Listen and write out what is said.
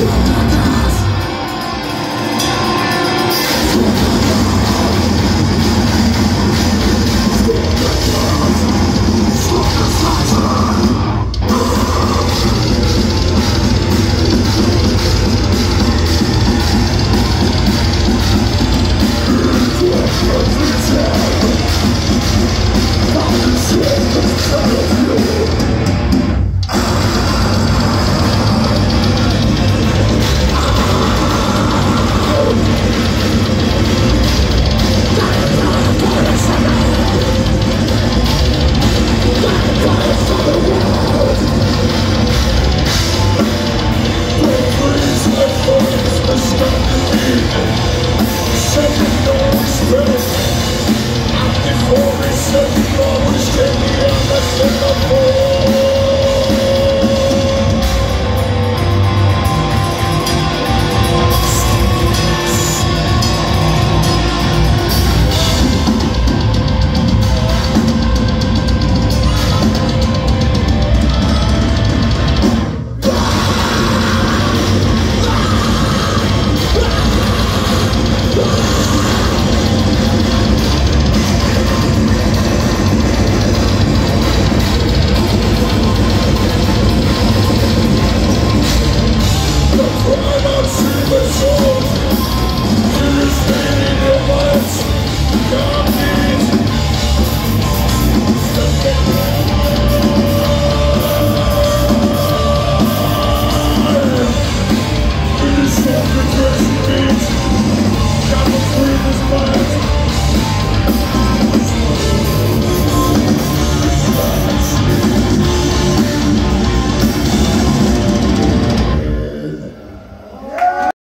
Yeah.